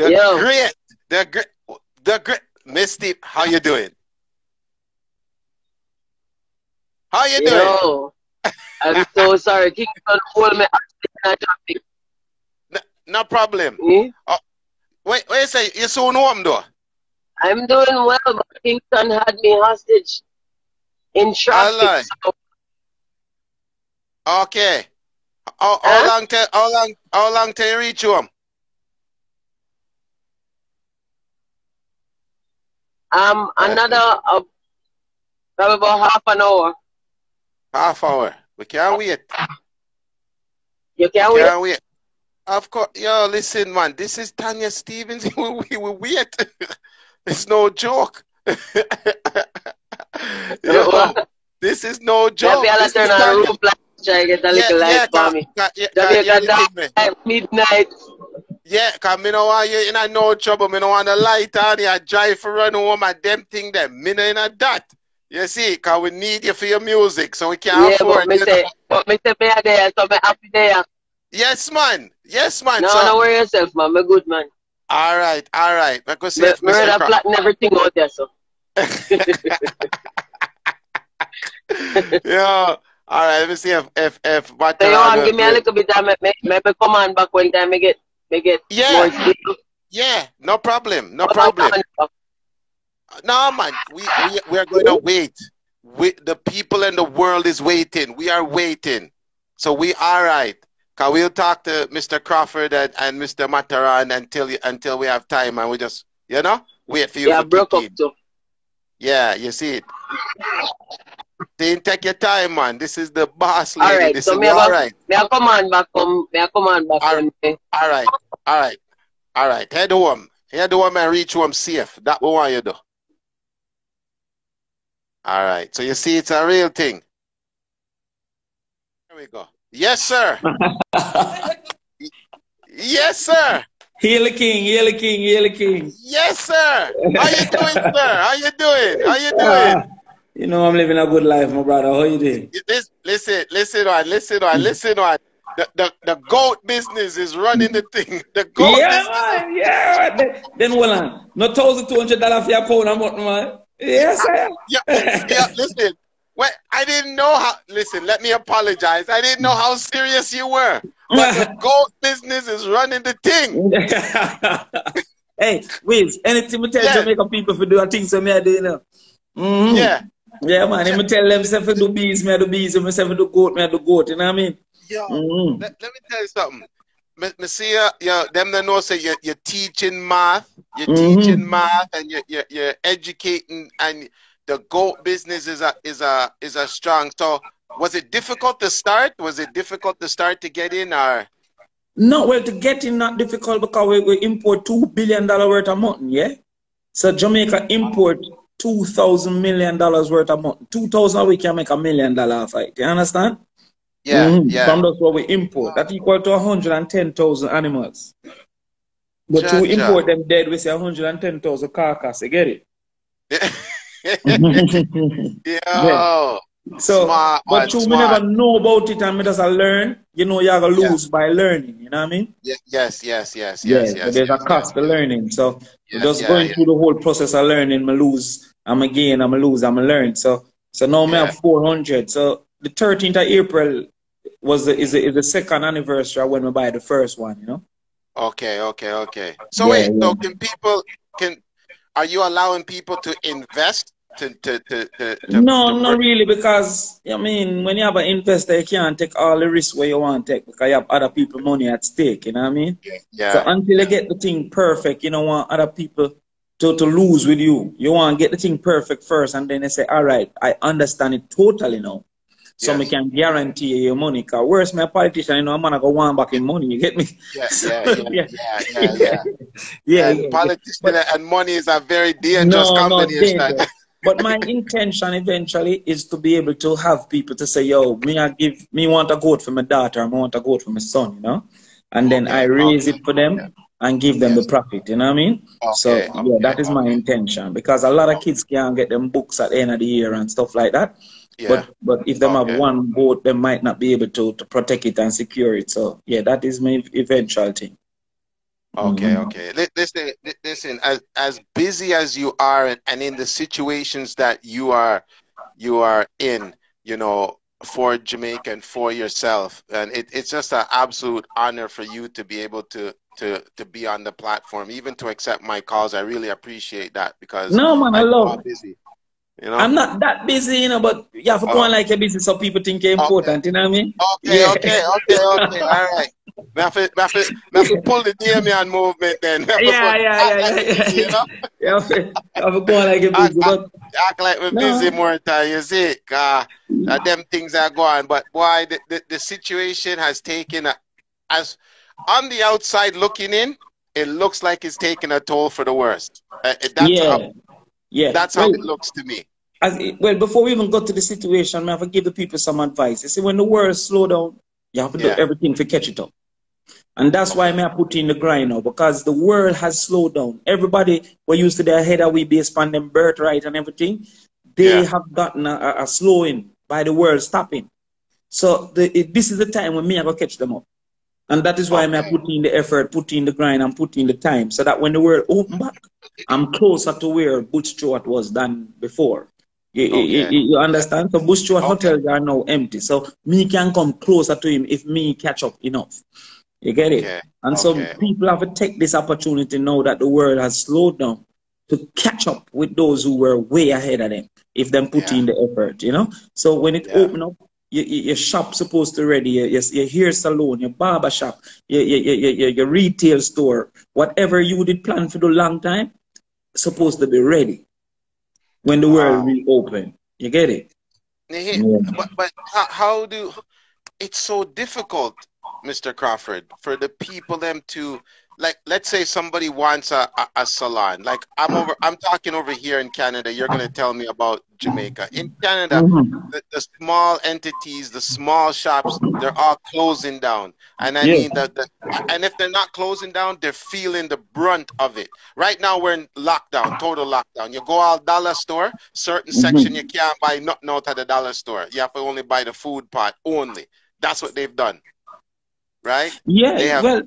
the Yo. great, the great, the great, Misty. How you doing? How you doing? Yo, I'm so sorry. Kingston hold me hostage in. No problem. Hmm? Wait, wait. Say you soon home though. I'm doing well, but Kingston had me hostage in traffic. So, Okay. How, how Huh? long till how long how long till you reach home? Um, another uh, probably about half an hour. Half hour. We can't wait. You can wait. Can't wait. Of course, yo, listen, man. This is Tanya Stephens. we, we, we wait. it's no joke. yo, this is no joke. I'll This is Tanya- the roof like try to get a little light for me. yeah, yeah, dark at midnight. Yeah, cause me no want you in a no trouble. Me no want the light on you. I drive for run home and them thing them. Me no in a that. You see, cause we need you for your music, so we can't Yeah, afford. but me you say, know. but me say me are there, so me happy there. Yes, man. Yes, man. No, so, no worry yourself, man. Me good, man. all right, all right. Because Me, if me Mr. rather flatten everything out there, so. yeah. All right. Let me see if if if what So you want give me a little bit of me, me, me, me come on back when time me me get Yeah. Yeah, no problem, no Come problem. No, man, we we we are going to wait. We, the people in the world is waiting. We are waiting. So we all right. Cause we'll talk to Mr. Crawford and, and Mr. Matterhorn until you, until we have time, and we just you know wait for you Yeah, broke up too. Yeah, you see it. Then take your time, man. This is the boss lady. All right, this so is me all about- right. Me a come on back, come, me a come on back All when me, All right, all right, all right. Head home. Head home and reach home safe. That we want you do. All right. So you see, it's a real thing. There we go. Yes, sir. yes, sir. Hail the king, hail the king, hail the king. Yes, sir. How you doing, sir? How you doing? How you doing? you know I'm living a good life, my brother. How you doing? This, listen, listen on, listen on, listen on. The, the, the goat business is running the thing. The goat yeah, business. man, yeah. man. Then, then hold on. No thousand two hundred dollar for your pound a month, man. Yes, sir. Yeah, yeah, listen. Well, I didn't know how. Listen, let me apologize. I didn't know how serious you were. But the gold business is running the thing. hey, Wiz, anything we tell Yeah. Jamaica people for do a thing so me I do you know. Mhm. Yeah. Yeah, man. Me tell them say for do bees, me do bees. Say for do goat, me do goat. You know what I mean? Yo, Mhm. let, let me tell you something. Me, me see you, you, them that know say you're, you're teaching math, you're Mhm. teaching math, and you're, you're, you're educating, and the goat business is a is a is a strong. So, was it difficult to start? Was it difficult to start to get in, or No, well, to get in not difficult because we, we import two billion dollar worth of mutton, yeah. So Jamaica import two thousand million dollars worth of mutton. Two thousand we can make a million dollar off it. You understand? yeah, Mhm. yeah, From that's what we import. That equal to hundred and ten thousand animals. But Ja, to ja. import them dead, we say hundred and ten thousand carcass. You get it? Yo, So, Smart, but you smart. never know about it and me just learn. You know, you're gonna Yeah. lose by learning. You know what I mean? Ye- yes, yes, yes, Yeah, yes, yes. there's yes, a cost to learning. So Yeah, just yeah, going yeah. through the whole process of learning, I lose, I'm a gain, I'm a lose, I'm a learn. So so now Yeah. have 400. So the 13th of April was the, is the, is the second anniversary of when we buy the first one. You know. Okay, okay, okay. So Yeah, wait, yeah. so can people can are you allowing people to invest to to to, to, to no, to not really, because I mean, when you have an investor, you can't take all the risk where you want to take because you have other people money at stake. You know what I mean? So Yeah, until you get the thing perfect, you don't want other people to, to lose with you. You want to get the thing perfect first, and then they say, "All right, I understand it totally now." So Yes. we can guarantee you your money. Cause where's my politician? You know, I'm gonna go one back in money. You get me? yeah, yeah, yeah, yeah, yeah, yeah. yeah, and yeah, politics But- and money is a very dangerous no, no, dangerous. But my intention eventually is to be able to have people to say, "Yo, me I give me want a goat for my daughter, I want a goat for my son," you know, and then I raise okay, it for them okay. And give them Yes. the profit. You know what I mean? so Okay, yeah, that okay, my intention because a lot of kids can't get them books at the end of the year and stuff like that. Yeah. But but if them have one boat, they might not be able to to protect it and secure it. So yeah, that is my eventual thing. Okay, mm-hmm. okay. Listen, listen. As as busy as you are, and, and in the situations that you are, you are in, you know, for Jamaica and for yourself, and it, it's just an absolute honor for you to be able to to to be on the platform, even to accept my calls. I really appreciate that because no man, I love busy. You know? I'm not that busy, you know, but you have to go on like you're busy so people think you're important, okay. you know what I mean? Okay, yeah. okay, okay, okay, all right. Me have, to, me, have to, me have to pull the Damion movement then. Yeah, yeah, yeah, yeah, yeah, You know? you have to, have to go on like you're busy. Act, but, act like we're no. busy more time, you see? Uh, uh, them things are going. But boy, the, the, the situation has taken, a, as on the outside looking in, it looks like it's taking a toll for the worst. Uh, that's yeah. How, yeah. That's how well, it looks to me as well, before we even got to the situation, I have to give the people some advice. You see, when the world slow down, you have to yeah. do everything to catch it up. And that's why I put in the grind now, because the world has slowed down. Everybody were used to their head that we based on them birthright and everything. They yeah. have gotten a, a, slowing by the world stopping. So the, it, this is the time when me I go catch them up. And that is why okay. I'm putting the effort, putting the grind, and putting the time, so that when the world open back, I'm closer to where Butch Stewart was than before. You, okay. you, you, understand? So Butch okay. hotels are now empty. So me can come closer to him if me catch up enough. You get it? Okay. And so people have to take this opportunity now that the world has slowed down to catch up with those who were way ahead of them if them put yeah. in the effort, you know? So when it yeah. open up, your, your shop supposed to ready, your, your, hair salon, your barber shop, your, your, your, your retail store, whatever you did plan for the long time, supposed to be ready when the world reopen. You get it? But, but how, how do it's so difficult, Mr. Crawford, for the people them to like let's say somebody wants a, a, a, salon. Like i'm over i'm talking over here in canada. You're going to tell me about jamaica. In canada mm-hmm. the, the, small entities the small shops they're all closing down. And i yeah. mean that the, and if they're not closing down they're feeling the brunt of it. Right now we're in lockdown total lockdown. You go out dollar store certain mm-hmm. section you can't buy nothing out at the dollar store. You have to only buy the food part only. That's what they've done. Right? Yeah have, well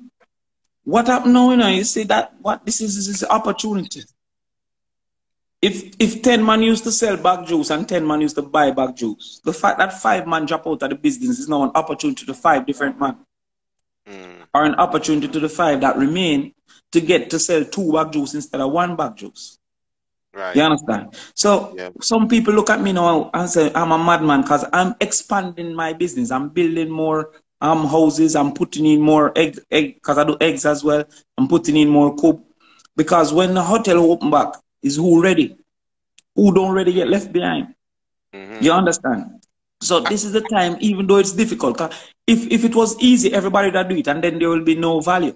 what happened now, you know, you see that what this is, this is opportunity. If if 10 man used to sell bag juice and 10 man used to buy bag juice, the fact that five man drop out of the business is now an opportunity to five different man. Mm. Or an opportunity to the five that remain to get to sell two bag juice instead of one bag juice. Right. You understand? So yeah. some people look at me now and say I'm a madman because I'm expanding my business. I'm building more um, houses. I'm putting in more egg, egg, cause I do eggs as well. I'm putting in more coop. Because when the hotel open back, is who ready? Who don't ready get left behind? Mm -hmm. You understand? So this is the time, even though it's difficult. If if it was easy, everybody would do it, and then there will be no value.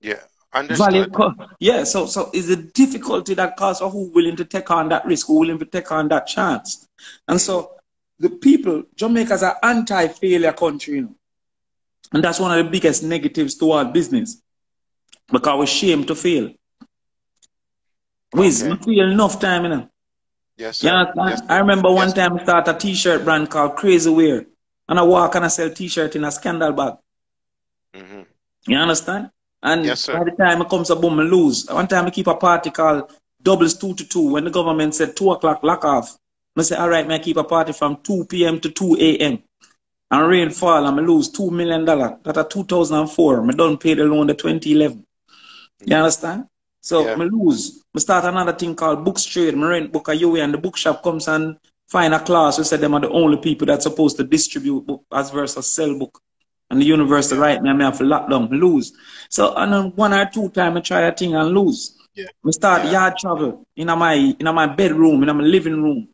Yeah, understood. Value, yeah. So so is the difficulty that causes who willing to take on that risk, who willing to take on that chance, and so the people, Jamaica's an anti-failure country, you know. And that's one of the biggest negatives to our business. Because we're ashamed to fail. Wiz, okay. feel enough time, you know. Yes, sir. You yes, I remember one yes, time I started a t-shirt brand called Crazy Wear. And I walk and I sell t-shirt in a scandal bag. Mm -hmm. You understand? And yes, by the time it comes a boom, I lose. One time I keep a party called Doubles Two to Two when the government said 2 o'clock lock off. I say, all right, I keep a party from 2 p.m. to 2 a.m. And rain fall and I lose $2 million. That a 2004. I don't pay the loan the 2011. You understand? So yeah. I lose. I start another thing called Books Trade. I rent book a UWI and the bookshop comes and find a class who said them are the only people that's supposed to distribute book as versus sell book. And the university yeah. right now, I have to lock down, lose. So and then one or two times I try a thing and lose. Yeah. I start yeah. yard travel in my in my bedroom, in my living room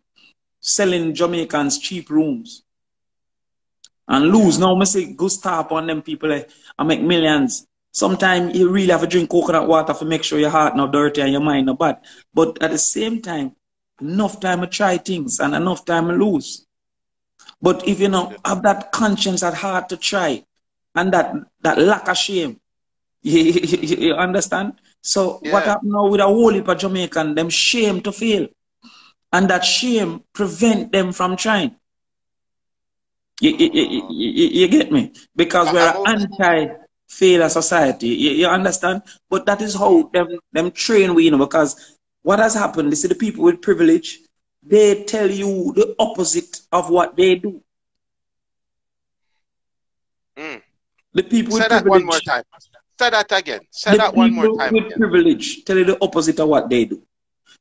selling Jamaicans cheap rooms and lose. Now, I say, go stop on them people eh, and make millions. Sometimes you really have to drink coconut water to make sure your heart not dirty and your mind not bad. But at the same time, enough time to try things and enough time to lose. But if you know have that conscience at heart to try and that that lack of shame, you, you, you understand? So yeah. what happened now with a whole heap of Jamaican, them shame to fail and that shame prevent them from trying. You, you, you, you get me? Because we're an anti fail a society. You, you understand? But that is how them them train we, you know, because what has happened, is the people with privilege, they tell you the opposite of what they do. Mm. The people Say with that privilege. one more time. Say that again. Say that one more people time. with again. privilege tell you the opposite of what they do.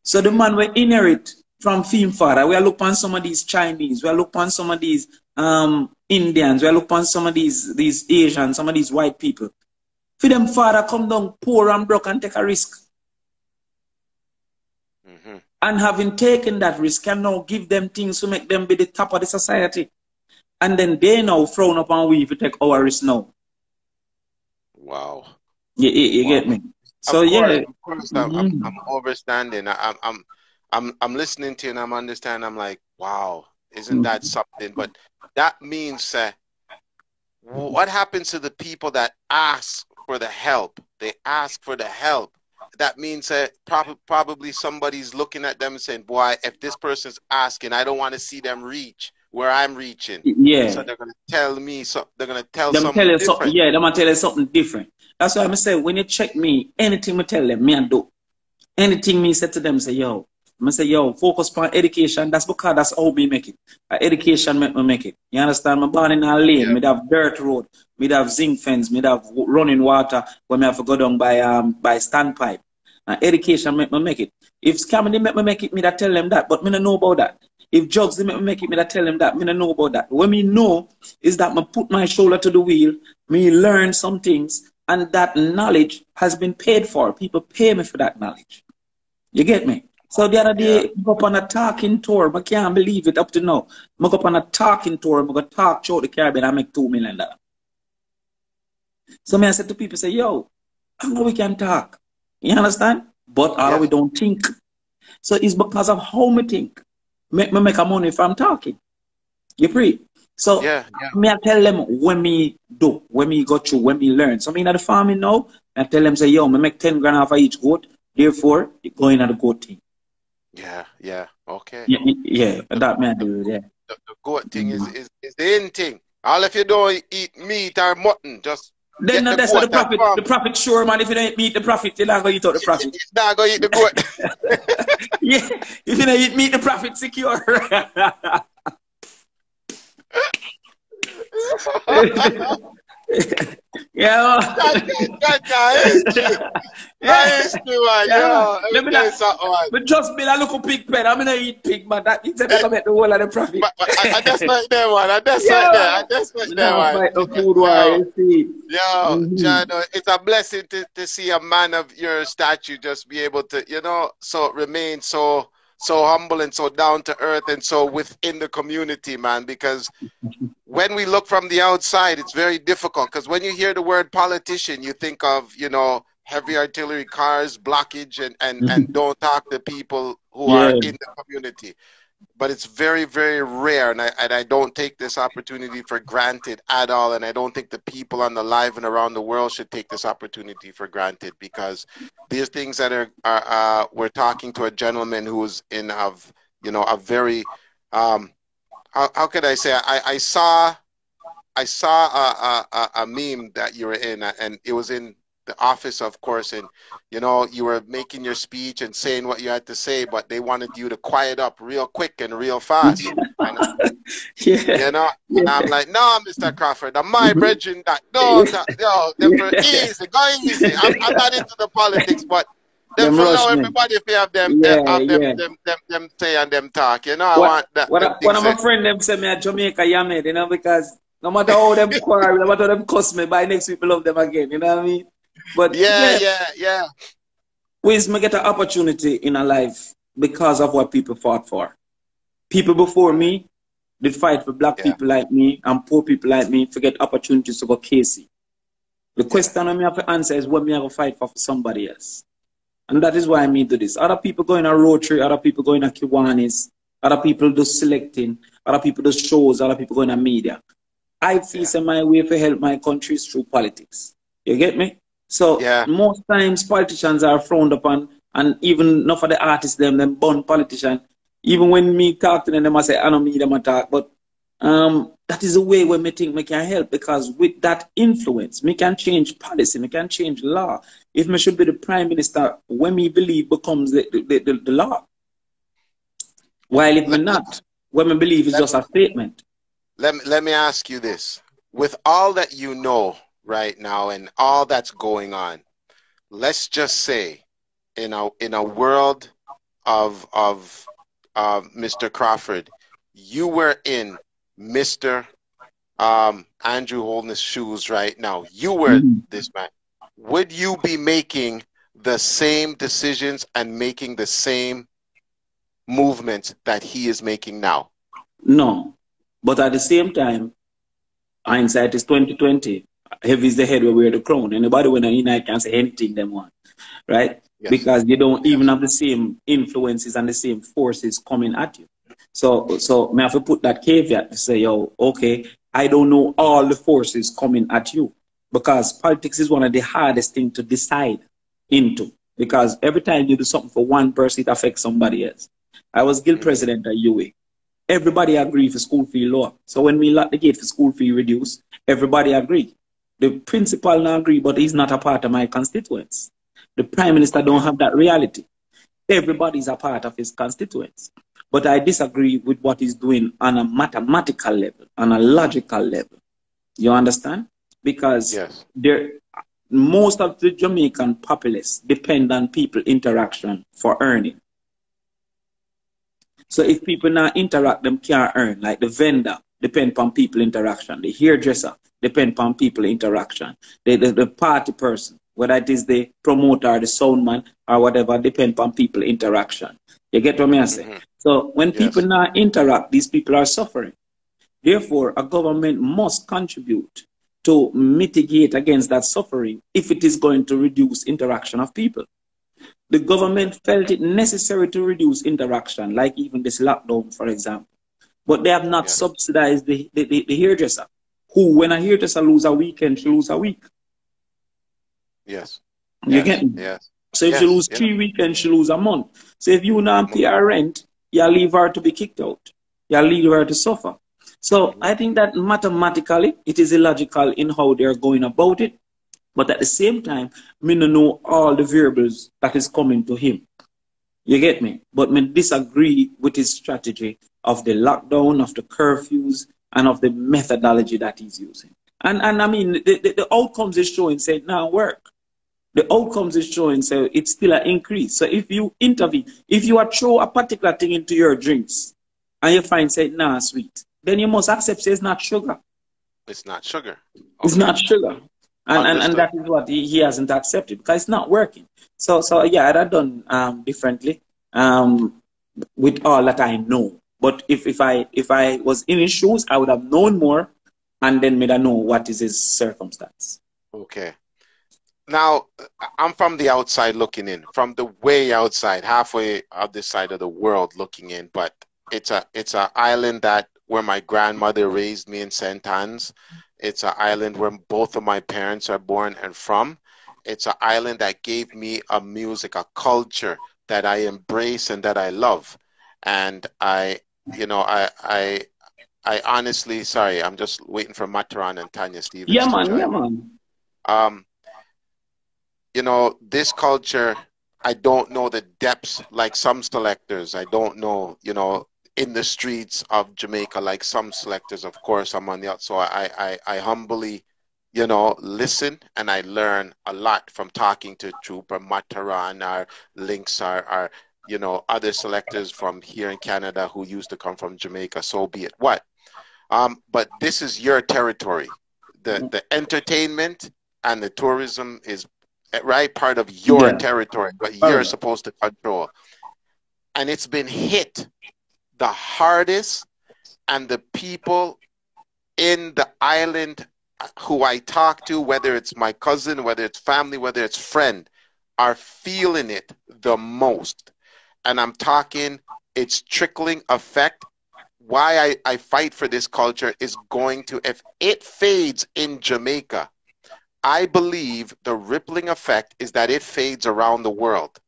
So the man we inherit from film father, we are look on some of these Chinese, we are look on some of these um, Indians, we are look on some of these these Asians, some of these white people. For them father come down poor and broke and take a risk. Mhm. And having taken that risk can now give them things to make them be the top of the society. And then they now frown upon we if we take our risk now. Wow. You, you, you get me? So course, yeah, of course I'm, I'm, Mhm. I'm overstanding. I, I'm, I'm, I'm, I'm listening to you and I'm understanding. I'm like, wow, isn't that something? But that means uh, what happens to the people that ask for the help? They ask for the help. That means that prob- probably somebody's looking at them and saying, boy, if this person's asking, I don't want to see them reach where I'm reaching. yeah. So they're gonna tell me so they're gonna tell them something tell you different. something, yeah, they're gonna tell you something different. That's why I'm gonna say when you check me, anything me tell them, me and do. Anything me say to them, say, yo, I say, yo, focus on education. That's because that's how we make it. Uh, education make me make it. You understand? Me born in a lane, Yeah. me have dirt road, me have zinc fence, me have running water when me have to go down by um by standpipe. And education make me make it. If scamming they make me make it, me that tell them that, but me don't know about that. If drugs they make me make it, me that tell them that, me don't know about that. What me know is that me put my shoulder to the wheel, me learn some things, and that knowledge has been paid for. People pay me for that knowledge. You get me? So the other day, Yeah. I go up on a talking tour. I can't believe it up to now. I go up on a talking tour. I go talk through the Caribbean. I make two million dollars. So me I said to people, say, yo, I know we can talk. You understand? But Yes. we don't think. So it's because of how me think. Make me make a money if I'm talking. You free? So Yeah, yeah. me I tell them when me do, when me go through, when me learn. So me in the farming now, I tell them say, yo, me make 10 grand off of each goat. Therefore, you go in at the goat thing. Yeah, yeah. Okay. Yeah, yeah, that man do it, yeah. The, the goat thing Mm-hmm. is, is is the end thing. All if you don't eat meat or mutton, just Then no, the that's what the profit, the profit sure, man. If you don't eat the profit, you're not to eat out the profit. it's not gonna eat the goat. yeah, if you don't eat meat, the profit secure. yeah. that guy is true. That is true, man. Yeah. Let me let me not- tell you something, man. But just be a little pig pen. I'm gonna eat pig, man. That instead of make the whole of the profit. But, but I, I just like that one. I just Yeah. like that. I just like You that one. fight the food see. Yo, Mhm. John, it's a blessing to, to see a man of your stature just be able to, you know, so remain so so humble and so down to earth and so within the community, man. Because when we look from the outside, it's very difficult. Because when you hear the word politician, you think of, you know, heavy artillery cars, blockage, and and and mm-hmm. don't talk to people who are in the community but it's very very rare and I, and I don't take this opportunity for granted at all and i don't think the people on the live and around the world should take this opportunity for granted because these things that are, are uh, we're talking to a gentleman who's in of you know a very um how, how could i say? I i saw i saw a, a, a- meme that you were in and it was in the office of course and you know you were making your speech and saying what you had to say but they wanted you to quiet up real quick and real fast. And, Yeah. you know? And i'm like no mr crawford i'm my mm-hmm. brethren that. No that, yo them for easy going easy. I'm, I'm not into the politics but them Them for now everybody if you have them Yeah, them, have them, yeah. them, them, them say and them talk you know? I want that One them of, one of my friends them say me at Jamaica Yamed, you know, because no matter how them quarrel, no matter how them cuss me, by next week we love them again, you know what I mean? But yeah yeah yeah ways me get an opportunity in a life because of what people fought for. People before me did fight for black Yeah. people like me and poor people like me to get opportunities to go Casey. The question I me have to answer is what me have to fight for for somebody else. And that is why I mean do this. Other people going on Rotary, other people going on Kiwanis, other people do selecting, other people do shows, other people going on media. I feel Yeah. say my way to help my country is through politics. You get me? So Yeah. most times politicians are frowned upon, and even not for the artists them, them born politician. Even when me talk to them, them I say I don't need them a talk, but um, that is a way where we think we can help because with that influence, we can change policy, we can change law. If me should be the prime minister, when we believe becomes the, the, the, the law. While if me not, when we believe is just a statement. Let me, let me ask you this. With all that you know right now and all that's going on, let's just say in a, in a world of, of uh, Mr. Crawford, you were in Mr. Um, Andrew Holness' shoes right now, you were mm-hmm. this man, would you be making the same decisions and making the same movements that he is making now? No. But at the same time, hindsight is 2020. Heavy is the head where we wear the crown. Anybody when I can say anything they want. Right? Yes. Because you don't even have the same influences and the same forces coming at you. So, so may have to put that caveat to say, yo, okay, I don't know all the forces coming at you because politics is one of the hardest things to decide into because every time you do something for one person, it affects somebody else. I was guild mm-hmm. president at UWI. Everybody agreed for school fee law. So when we lock the gate for school fee reduce, everybody agreed. The principal now agree, but he's not a part of my constituents. The prime minister don't have that reality. Everybody is a part of his constituents. But I disagree with what he's doing on a mathematical level, on a logical level. You understand? Because yes. there, most of the Jamaican populace depend on people interaction for earning. So if people now interact, them can't earn. Like the vendor depend on people interaction. The hairdresser depend upon people interaction. The, the, the party person, whether it is the promoter or the soundman or whatever, depend upon people interaction. You get what I'm saying? Mm-hmm. So when yes. people now interact, these people are suffering. Therefore, a government must contribute to mitigate against that suffering if it is going to reduce interaction of people. The government felt it necessary to reduce interaction, like even this lockdown, for example. But they have not yes. subsidized the, the, the, the, hairdresser, who, when a hairdresser lose a weekend, she lose a week. Yes. You yes. get me? Yes. So if yes. you lose three weekends, she lose a month. So if you now mm-hmm. pay her rent, you leave her to be kicked out. You leave her to suffer. So mm-hmm. I think that mathematically, it is illogical in how they're going about it. But at the same time, me no know all the variables that is coming to him. You get me? But me disagree with his strategy of the lockdown, of the curfews, and of the methodology that he's using. And and I mean, the, the, the outcomes is showing say now work. The outcomes is showing so it's still an increase. So if you intervene, if you are throw a particular thing into your drinks, and you find say nah sweet, then you must accept say it's not sugar. It's not sugar. Okay. It's not sugar. And, and, and that is what he, he hasn't accepted because it's not working. So so yeah, I'd have done um, differently um, with all that I know. But if, if I if I was in his shoes, I would have known more, and then made I know what is his circumstance. Okay. Now I'm from the outside looking in, from the way outside, halfway of this side of the world looking in. But it's a it's an island that where my grandmother raised me in St. Ann's. It's an island where both of my parents are born and from. It's an island that gave me a music, a culture that I embrace and that I love. And I, you know, I, I, I honestly, sorry, I'm just waiting for Matterhorn and Tanya Stephens. Yeah, man, yeah, man. Um, you know, this culture, I don't know the depths like some selectors. I don't know, you know, in the streets of Jamaica, like some selectors, of course, I'm on the outside. So I, I, I humbly, you know, listen and I learn a lot from talking to Trooper Matterhorn or Links or, or, you know, other selectors from here in Canada who used to come from Jamaica, so be it what. Um, but this is your territory. The, the entertainment and the tourism is eh, right part of your yeah. territory, but you're supposed to control. And it's been hit the hardest and the people in the island uh, who I talk to, whether it's my cousin, whether it's family, whether it's friend, are feeling it the most. And I'm talking its trickling effect. Why I, I fight for this culture is going to, if it fades in Jamaica, I believe the rippling effect is that it fades around the world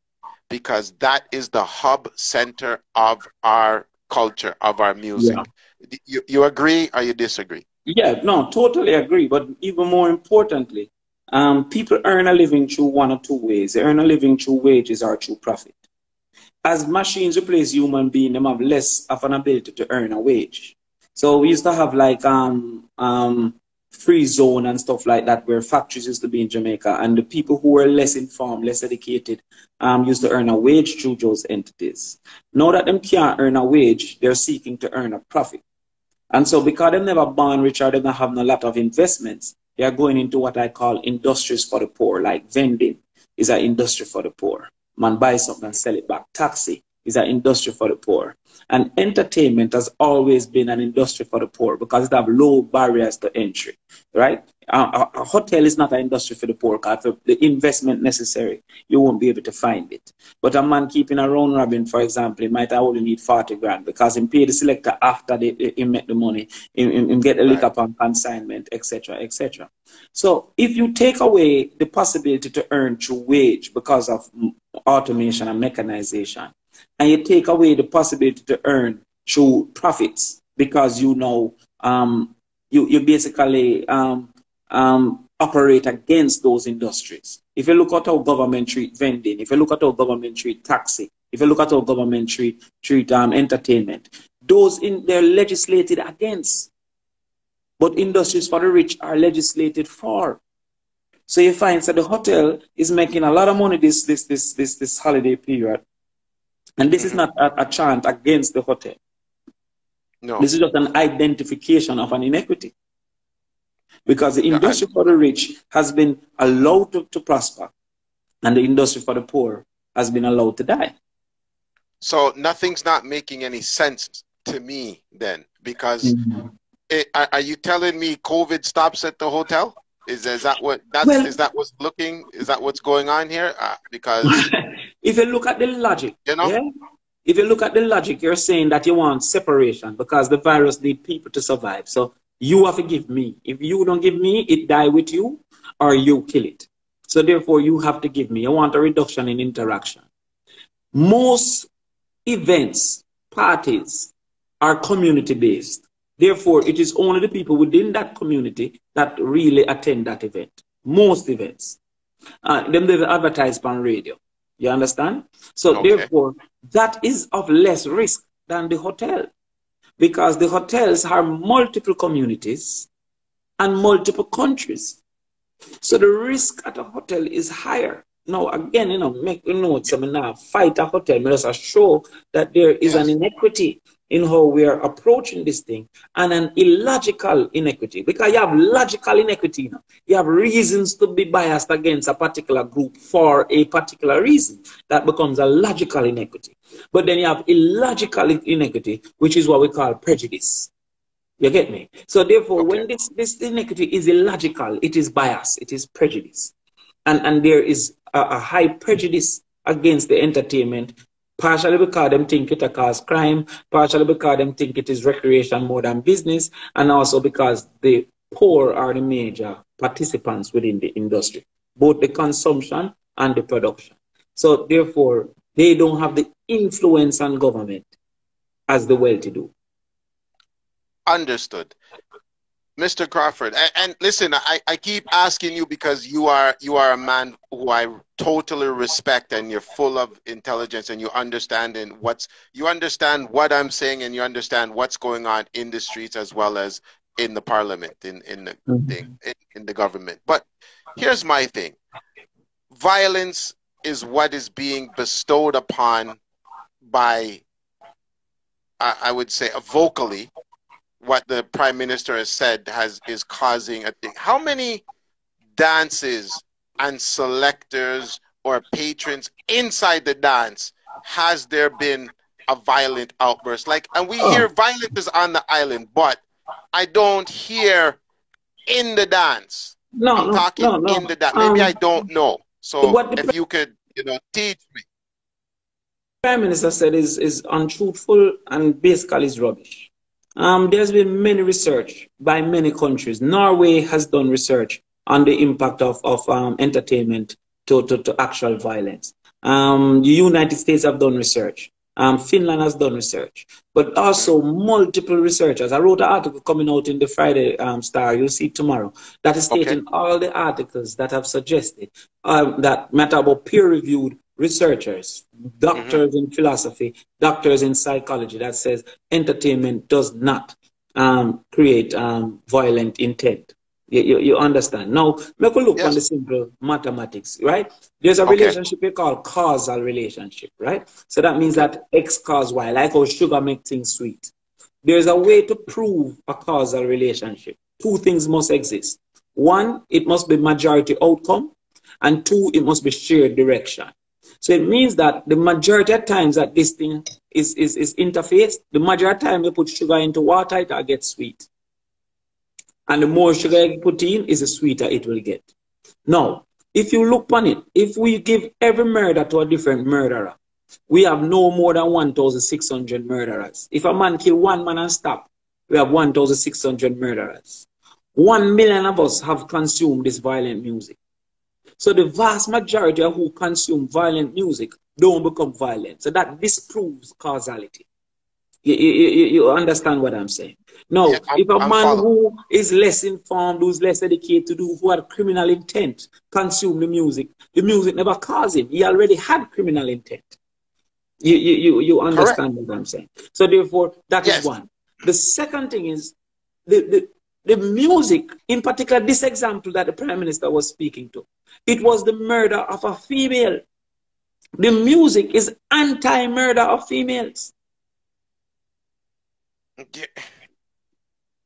because that is the hub center of our culture of our music. Yeah. You, you agree or you disagree? Yeah, no, totally agree. But even more importantly, um, people earn a living through one or two ways. They earn a living through wages or through profit. As machines replace human beings, they have less of an ability to earn a wage. So we used to have like um, um, free zone and stuff like that where factories used to be in Jamaica and the people who were less informed, less educated, um, used to earn a wage through those entities. Now that them can't earn a wage, they're seeking to earn a profit. And so because they never born rich or they don't have a lot of investments, they are going into what I call industries for the poor, like vending is an industry for the poor. Man buy something and sell it back. Taxi is an industry for the poor. And entertainment has always been an industry for the poor because it have low barriers to entry, right? A, a, hotel is not an industry for the poor because the investment necessary, you won't be able to find it. But a man keeping a round robin, for example, he might only need 40 grand because he pay the selector after they, he make the money, he, he get the liquor on consignment, etc., etc. So if you take away the possibility to earn through wage because of automation and mechanization, and you take away the possibility to earn through profits because you know um, you, you basically um, um, operate against those industries. If you look at how government treat vending, if you look at how government treat taxi, if you look at how government treat, treat um, entertainment, those in they're legislated against. But industries for the rich are legislated for. So you find that the hotel is making a lot of money this this this this this holiday period and this mm-hmm. is not a, a chant against the hotel. No. This is just an identification of an inequity. Because the industry for the rich has been allowed to, to prosper, and the industry for the poor has been allowed to die. So nothing's not making any sense to me then, because mm-hmm. it, are you telling me COVID stops at the hotel? Is, is that what that's well, is that what's looking is that what's going on here? Uh, because if you look at the logic, you know, yeah, if you look at the logic, you're saying that you want separation because the virus need people to survive. So you have to give me. If you don't give me, it die with you, or you kill it. So therefore, you have to give me. I want a reduction in interaction. Most events, parties, are community based. Therefore, it is only the people within that community that really attend that event. Most events. Uh, them they advertise on radio. You understand? So okay. therefore, that is of less risk than the hotel. Because the hotels have multiple communities and multiple countries. So the risk at a hotel is higher. Now, again, you know, make you know, so now fight a hotel, let us show that there is yes. an inequity in how we are approaching this thing and an illogical inequity. Because you have logical inequity you, know? you have reasons to be biased against a particular group for a particular reason. That becomes a logical inequity. But then you have illogical inequity which is what we call prejudice. You get me? So therefore okay. when this this inequity is illogical it is bias it is prejudice. And and there is a, a high prejudice against the entertainment partially because them think it a cause crime, partially because them think it is recreation more than business, and also because the poor are the major participants within the industry, both the consumption and the production. So therefore, they don't have the influence on government as the well-to-do. Understood. Mr. Crawford, and, and listen, I, I keep asking you because you are you are a man who I totally respect, and you're full of intelligence, and you understand in what's you understand what I'm saying, and you understand what's going on in the streets as well as in the parliament, in in the mm-hmm. thing, in, in the government. But here's my thing: violence is what is being bestowed upon by, I, I would say, vocally what the prime minister has said has is causing a thing. How many dances and selectors or patrons inside the dance has there been a violent outburst? Like, and we hear oh. violence is on the island, but I don't hear in the dance. No, I'm no, talking no, no. in the dance. Maybe um, I don't know. So if you could, you know, teach me. Prime Minister said is is untruthful and basically is rubbish. Um, there's been many research by many countries. Norway has done research on the impact of, of um, entertainment to, to, to, actual violence. Um, the United States have done research. Um, Finland has done research, but also multiple researchers. I wrote an article coming out in the Friday um, Star. You'll see tomorrow. That is stating okay. all the articles that have suggested um, that matter about peer-reviewed researchers, doctors mm-hmm. in philosophy, doctors in psychology that says entertainment does not um, create um, violent intent. You, you, you, understand? Now, make a look yes. on the simple mathematics, right? There's a okay. relationship we call causal relationship, right? So that means that X cause Y, like how sugar makes things sweet. There's a way to prove a causal relationship. Two things must exist. One, it must be majority outcome, and two, it must be shared direction. So it means that the majority of times that this thing is, is, is interfaced, the majority of time you put sugar into water, it will get sweet. And the more sugar you put in, is the sweeter it will get. Now, if you look on it, if we give every murder to a different murderer, we have no more than 1,600 murderers. If a man kill one man and stop, we have 1,600 murderers. One million of us have consumed this violent music. So the vast majority of who consume violent music don't become violent. So that disproves causality. You, you, you understand what I'm saying? No, yeah, if a I'm man who is less informed, who's less educated, who had criminal intent, consume the music, the music never caused him. He already had criminal intent. You, you, you understand Correct. what I'm saying? So therefore, that yes. is one. The second thing is the, the, the music, in particular, this example that the Prime Minister was speaking to, it was the murder of a female. The music is anti-murder of females. Yeah.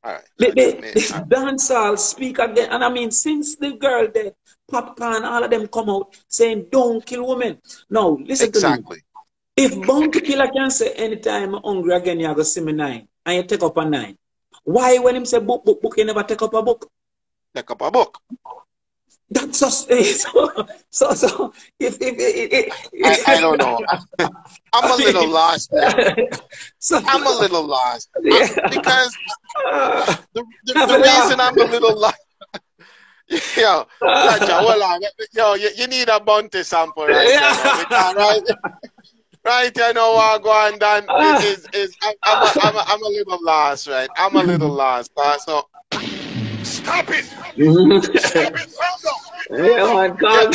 All right. The, the, this uh, dancehall speak again. And I mean, since the girl there, Popcaan, all of them come out saying, don't kill women. No, listen exactly. to me. If Bounty Killer can say anytime I'm hungry again, you go see me nine, and you take up a nine. Why when him say book, book, book, you never take up a book? Take up a book. That's just eh, so so so. If, if, if, if I, I, don't know. I'm a little lost. So, I'm a little lost yeah. Uh, because the, the, the reason I'm a little lost. Yo, hold on. Yo, you, you need a bounty sample, right? Yeah. right? Right, I know what going on. Is, is, I'm, I'm, a, I'm, a, I'm a little lost, right? I'm a little lost. Uh, so Stop it! Stop it! Oh my God!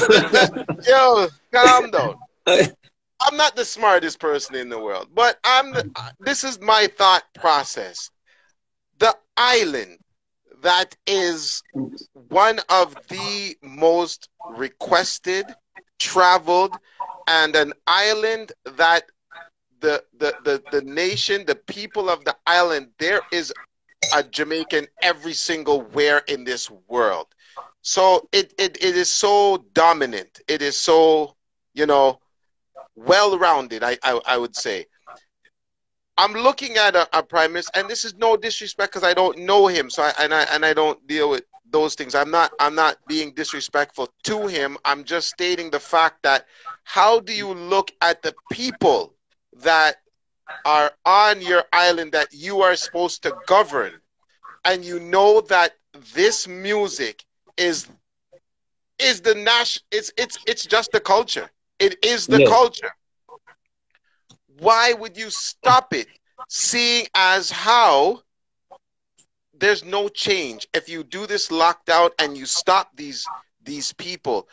Yo, calm down. I'm not the smartest person in the world, but I'm. The, this is my thought process. The island that is one of the most requested, traveled, and an island that the, the, the, the nation, the people of the island, there is a Jamaican every single where in this world. So it, it, it is so dominant. It is so, you know, well rounded, I, I, I, would say. I'm looking at a, a prime minister, and this is no disrespect because I don't know him, so I, and I and I don't deal with those things. I'm not I'm not being disrespectful to him. I'm just stating the fact that how do you look at the people that are on your island that you are supposed to govern and you know that this music is is the national it's it's it's just the culture it is the yeah. culture why would you stop it seeing as how there's no change. If you do this lockdown and you stop these these people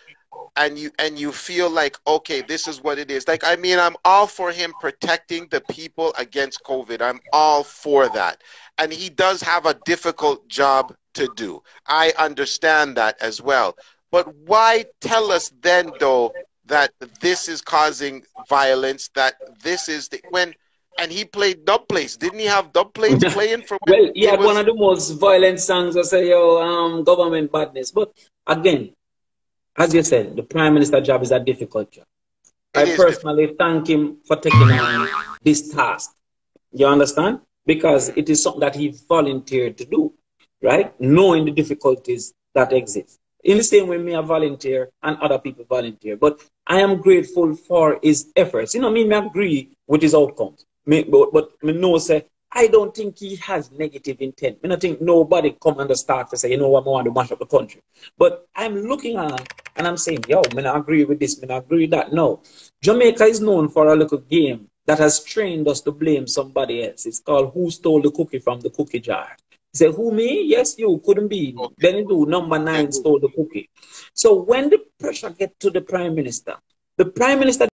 and you and you feel like okay this is what it is. Like i mean i'm all for him protecting the people against covid. I'm all for that. And he does have a difficult job to do. I understand that as well. But why tell us then though that this is causing violence that this is the when and he played dub plates. Didn't he have dub plates playing for? well, he had was... one of the most violent songs. I say, yo, um, government badness. But again, as you said, the prime minister job is a difficult job. It I personally difficult. thank him for taking on this task. You understand? Because it is something that he volunteered to do, right? Knowing the difficulties that exist. In the same way, me I volunteer and other people volunteer. But I am grateful for his efforts. You know, me, me agree with his outcomes. Me, but, but me know say I don't think he has negative intent. I don't think nobody come and start to say, you know what, I want to mash up the country. But I'm looking at and I'm saying, yo, man, I agree with this, man, I agree with that. No. Jamaica is known for a little game that has trained us to blame somebody else. It's called Who Stole the Cookie from the Cookie Jar. Say, who me? Yes, you. Couldn't be. Okay. Then you do number nine stole the cookie. So when the pressure get to the prime minister, the prime minister